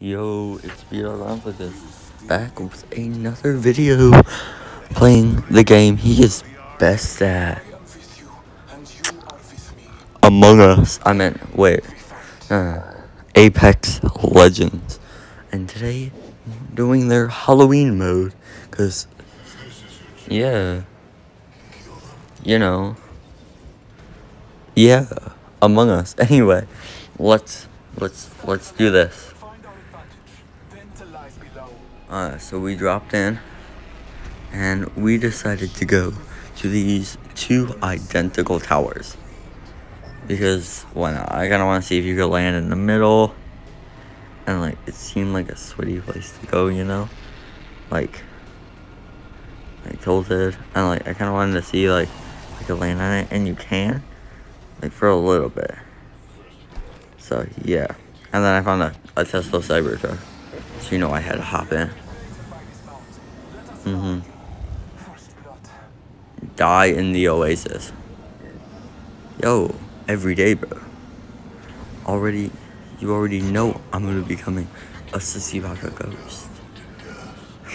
Yo, it's this back with another video playing the game he is best at. Among Us. I meant, wait. Uh, Apex Legends. And today, doing their Halloween mode. Because, yeah. You know. Yeah. Among Us. Anyway, let's, let's, let's do this. Uh, so we dropped in and we decided to go to these two identical towers. Because why not? I kinda wanna see if you could land in the middle. And like it seemed like a sweaty place to go, you know? Like like tilted. And like I kinda wanted to see like I could land on it and you can. Like for a little bit. So yeah. And then I found a, a Tesla Cybertruck. So you know I had to hop in. Mm-hmm. Die in the oasis. Yo, every day, bro. Already, you already know I'm gonna be becoming a sissy baka ghost.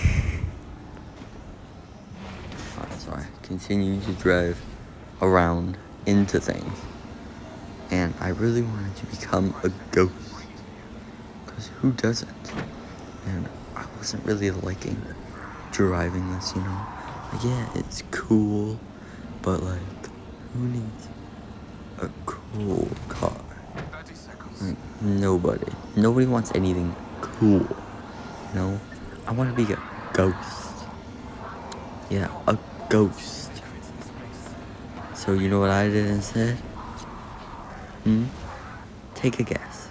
Alright, so I continue to drive around into things. And I really wanted to become a ghost. Because who doesn't? And I wasn't really liking driving this, you know? Like, yeah, it's cool, but like, who needs a cool car? Like, nobody. Nobody wants anything cool, you know? I want to be a ghost. Yeah, a ghost. So you know what I did instead? Hmm? Take a guess.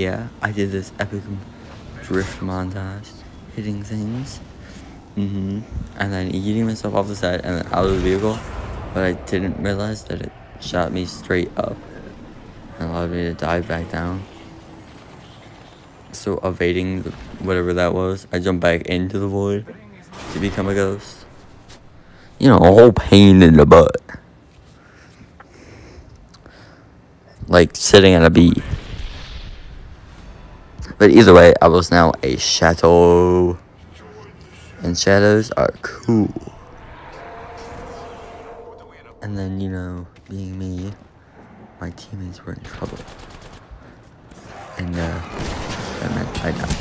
Yeah, I did this epic drift montage hitting things. Mm-hmm. And then eating myself off the side and then out of the vehicle. But I didn't realize that it shot me straight up. And allowed me to dive back down. So evading the, whatever that was, I jumped back into the void to become a ghost. You know, a whole pain in the butt. Like sitting on a bee. But either way, I was now a shadow. And shadows are cool. And then, you know, being me, my teammates were in trouble. And, uh, that meant I died.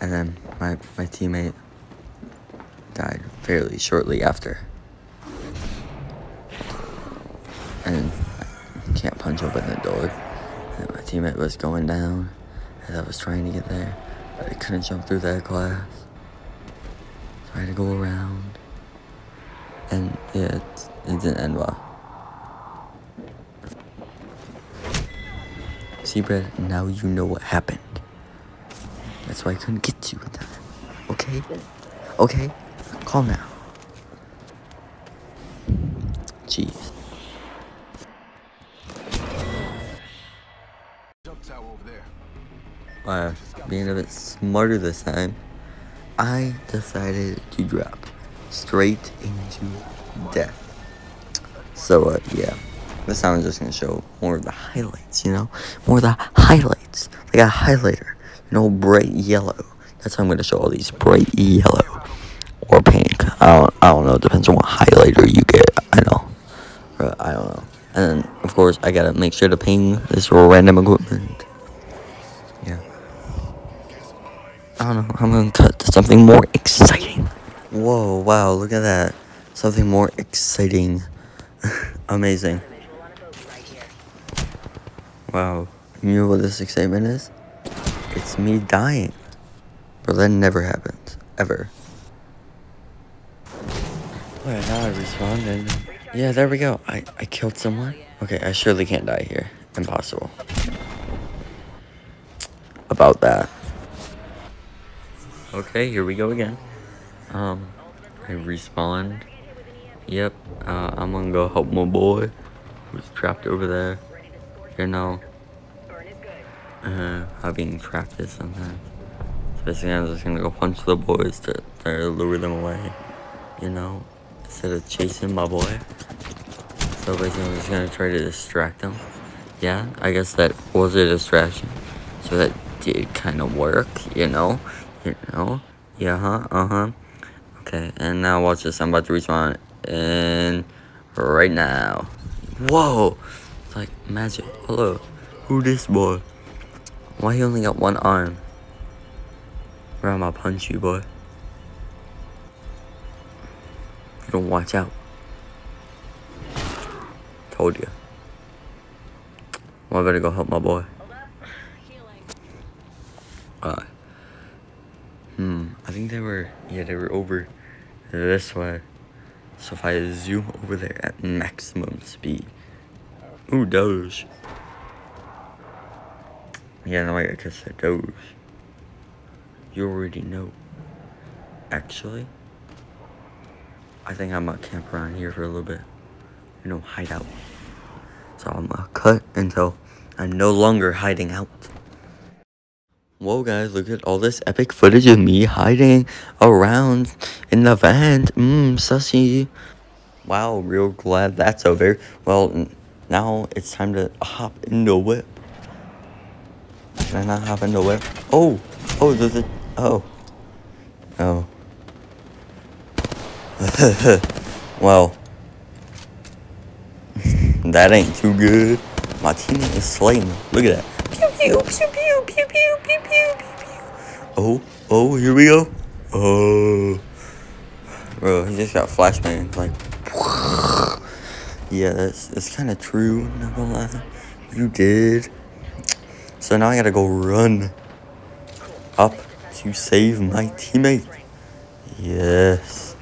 And then my, my teammate died fairly shortly after. And can't punch open the door. And my teammate was going down as I was trying to get there, but I couldn't jump through that glass. I had to go around. And yeah, it, it didn't end well. See, Brad, now you know what happened. That's why I couldn't get you in time. Okay? Okay? Calm now. Jeez. Uh, being a bit smarter this time, I decided to drop straight into death. So, uh, yeah. This time I'm just gonna show more of the highlights, you know? More of the highlights. Like a highlighter. You know, bright yellow. That's how I'm gonna show all these bright yellow. Or pink. I don't, I don't know. It depends on what highlighter you get. I know. But I don't know. And then, of course, I gotta make sure to ping this random equipment. I don't know. I'm gonna cut to something more exciting. Whoa, wow, look at that. Something more exciting. Amazing. Wow. You know what this excitement is? It's me dying. But that never happens. Ever. Alright, now I respawned. Yeah, there we go. I, I killed someone. Okay, I surely can't die here. Impossible. About that. Okay, here we go again. Um, I respawned. Yep, uh, I'm gonna go help my boy who's trapped over there. You know, uh, how being trapped is sometimes. So basically, I'm just gonna go punch the boys to, to lure them away. You know, instead of chasing my boy. So basically, I'm just gonna try to distract them. Yeah, I guess that was a distraction. So that did kind of work, you know? You know? Yeah, huh? Uh-huh. Okay, and now watch this. I'm about to respawn in right now. Whoa! It's like magic. Hello. Who this boy? Why he only got one arm? I'm gonna punch you, boy. You don't watch out. Told you. Well, I better go help my boy. Uh, hmm, I think they were, yeah, they were over this way. So if I zoom over there at maximum speed. Ooh, Doge. Yeah, no, I guess a Doge. You already know. Actually, I think I'm gonna camp around here for a little bit. You know, hide out. So I'm gonna cut until I'm no longer hiding out. Whoa guys, look at all this epic footage of me hiding around in the vent. Mmm, sussy. Wow, real glad that's over. Well, now it's time to hop in the whip. Can I not hop in the whip? Oh, oh, there's a, oh. Oh. well. that ain't too good. My teammate is slaying. Look at that. Pew, pew, pew, pew, pew, pew, pew. Oh, oh, here we go. Oh. Bro, he just got flashbang. Like, yeah, that's, that's kind of true. Lie. You did. So now I gotta go run up to save my teammate. Yes.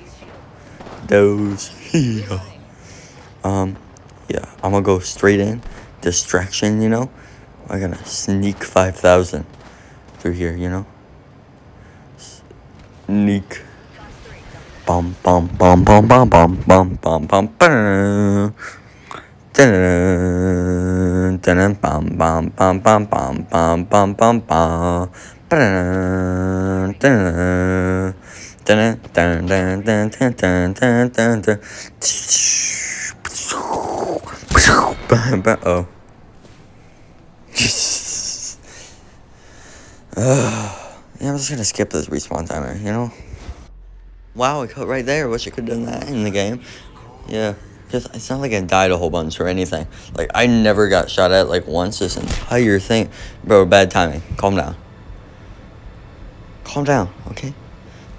Those. Um, yeah, I'm gonna go straight in. Distraction, you know? I'm gonna sneak 5,000 through here, you know? Sneak. Bum bum bum bum bum bum bum bum bum bum Dun dun bum bum bum bum bum bum bum bum bum dun dun dun dun dun dun dun dun dun dun Oh. yeah, I'm just gonna skip this respawn timer, you know? Wow, I cut right there. Wish I could have done that in the game. Yeah, just it's not like I died a whole bunch or anything. Like, I never got shot at, like, once this entire thing. Bro, bad timing. Calm down. Calm down, okay?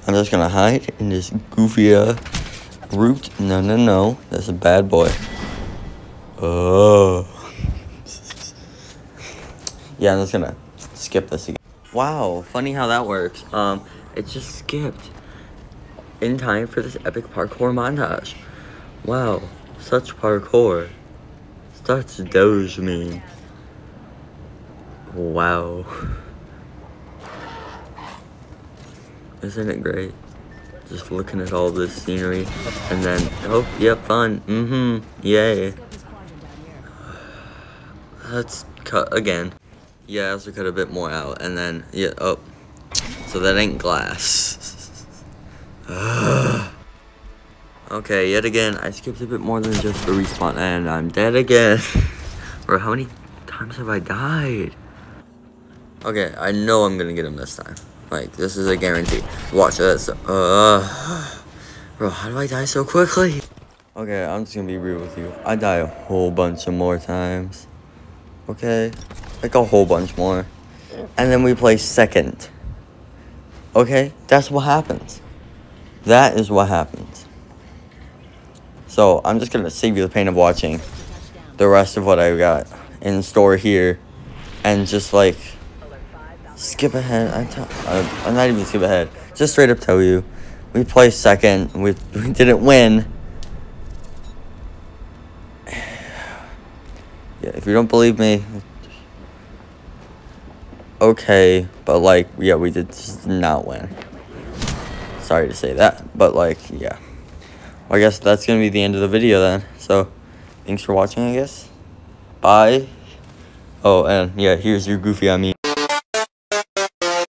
I'm just gonna hide in this goofy, uh, root. No, no, no. That's a bad boy. Oh. yeah, I'm just gonna skip this again. Wow, funny how that works. Um, it just skipped in time for this epic parkour montage. Wow, such parkour. Such doge mean. Wow. Isn't it great? Just looking at all this scenery and then, oh, yep, yeah, fun. Mm-hmm, yay. Let's cut again. Yeah, I also cut a bit more out, and then, yeah, oh. So that ain't glass. okay, yet again, I skipped a bit more than just the respawn, and I'm dead again. Bro, how many times have I died? Okay, I know I'm gonna get him this time. Like, this is a guarantee. Watch this. Uh, bro, how do I die so quickly? Okay, I'm just gonna be real with you. I die a whole bunch of more times. Okay? Like a whole bunch more. And then we play second. Okay? That's what happens. That is what happens. So, I'm just going to save you the pain of watching the rest of what I got in store here. And just, like, skip ahead. I'm not even skip ahead. Just straight up tell you. We play second. We, we didn't win. Yeah, if you don't believe me, okay, but like, yeah, we did not win. Sorry to say that, but like, yeah. Well, I guess that's gonna be the end of the video then. So, thanks for watching, I guess. Bye. Oh, and yeah, here's your goofy on me.